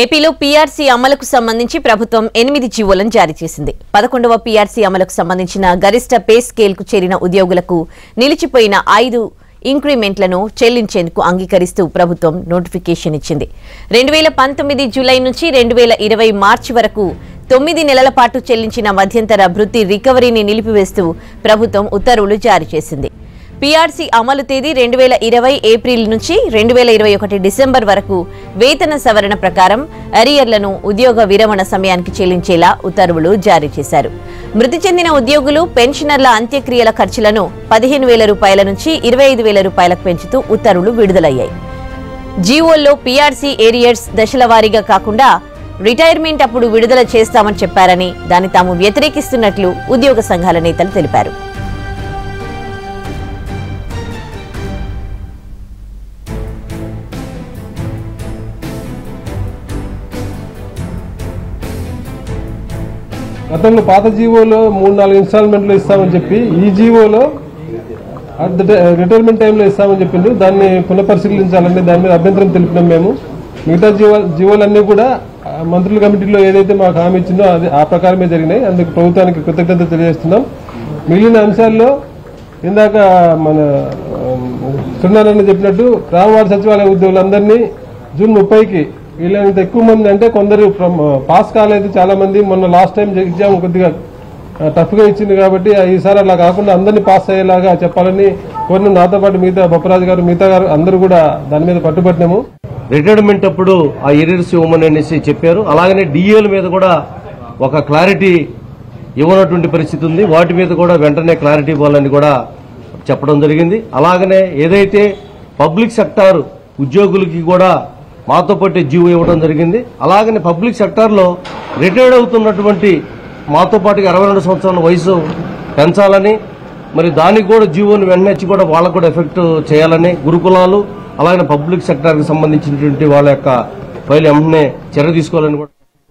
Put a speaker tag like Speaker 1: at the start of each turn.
Speaker 1: ఏపీలో పీఆర్సీ అమలుకు సంబంధించి ప్రభుత్వం ఎనిమిది జీవోలను జారీ చేసింది. పదకొండవ పీఆర్సీ అమలుకు సంబంధించిన గరిష్ట పే స్కేల్కు చేరిన ఉద్యోగులకు నిలిచిపోయిన ఐదు ఇంక్రిమెంట్లను చెల్లించేందుకు అంగీకరిస్తూ ప్రభుత్వం నోటిఫికేషన్ ఇచ్చింది. రెండు వేల పంతొమ్మిది జూలై నుంచి రెండు వేల ఇరవై మార్చి వరకు తొమ్మిది నెలల పాటు చెల్లించిన మధ్యంతర భృతి రికవరీని నిలిపివేస్తూ ప్రభుత్వం ఉత్తర్వులు జారీ చేసింది. పీఆర్సీ అమలు తేదీ రెండు వేల ఇరవై ఏప్రిల్ నుంచి రెండు వేల ఇరవై ఒకటి డిసెంబర్ వరకు వేతన సవరణ ప్రకారం అరియర్లను ఉద్యోగ విరమణ సమయానికి చెల్లించేలా ఉత్తర్వులు జారీ చేశారు. మృతి చెందిన ఉద్యోగులు పెన్షనర్ల అంత్యక్రియల ఖర్చులను పదిహేను వేల రూపాయల నుంచి ఇరవై ఐదు వేల రూపాయలకు పెంచుతూ ఉత్తర్వులు విడుదలయ్యాయి. జీవోల్లో పీఆర్సీ ఏరియర్స్ దశల వారీగా కాకుండా రిటైర్మెంట్ అప్పుడు విడుదల చేస్తామని చెప్పారని దాన్ని తాము వ్యతిరేకిస్తున్నట్లు ఉద్యోగ సంఘాల నేతలు తెలిపారు.
Speaker 2: గతంలో పాత జీవోలో మూడు నాలుగు ఇన్స్టాల్మెంట్లో ఇస్తామని చెప్పి ఈ జీవోలో అట్ ద రిటైర్మెంట్ టైంలో ఇస్తామని చెప్పిండు. దాన్ని పునఃపరిశీలించాలని దాని మీద అభ్యంతరం తెలిపినాం మేము. మిగతా జీవో జీవోలన్నీ కూడా మంత్రుల కమిటీలో ఏదైతే మాకు హామీ ఇచ్చిందో అది ఆ ప్రకారమే జరిగినాయి. అందుకు ప్రభుత్వానికి కృతజ్ఞత తెలియజేస్తున్నాం. మిగిలిన అంశాల్లో ఇందాక మన సున్నారని చెప్పినట్టు రామవారి సచివాలయ ఉద్యోగులందరినీ జూన్ ముప్పైకి వీళ్ళంత ఎక్కువ మంది అంటే కొందరు ఫ్రమ్ పాస్ uh, కాలేదు. చాలా మంది మొన్న లాస్ట్ టైం ఎగ్జామ్ కొద్దిగా uh, టఫ్గా ఇచ్చింది కాబట్టి ఈసారి అలా కాకుండా అందరినీ పాస్ అయ్యేలాగా చెప్పాలని కొన్ని నాతో పాటు మిగతా బొప్పరాజు గారు మిగతా గారు అందరూ కూడా దాని మీద పట్టుబట్టినాము.
Speaker 3: రిటైర్మెంట్ అప్పుడు ఆ ఎరియర్స్ ఇవ్వమని అనేసి చెప్పారు. అలాగనే డిఏల మీద కూడా ఒక క్లారిటీ ఇవ్వనటువంటి పరిస్థితి ఉంది. వాటి మీద కూడా వెంటనే క్లారిటీ ఇవ్వాలని కూడా చెప్పడం జరిగింది. అలాగనే ఏదైతే పబ్లిక్ సెక్టార్ ఉద్యోగులకి కూడా మాతో పాటు జీవో ఇవ్వడం జరిగింది. అలాగనే పబ్లిక్ సెక్టార్లో రిటైర్డ్ అవుతున్నటువంటి మాతో పాటుగా అరవై రెండు సంవత్సరాల వయసు పెంచాలని మరి దానికి కూడా జీవోని వెంటనే కూడా వాళ్ళకు కూడా ఎఫెక్ట్ చేయాలని గురుకులాలు అలాగే పబ్లిక్ సెక్టార్కి సంబంధించినటువంటి వాళ్ళ యొక్క ఫైల్ వెంటనే చర్య తీసుకోవాలని కూడా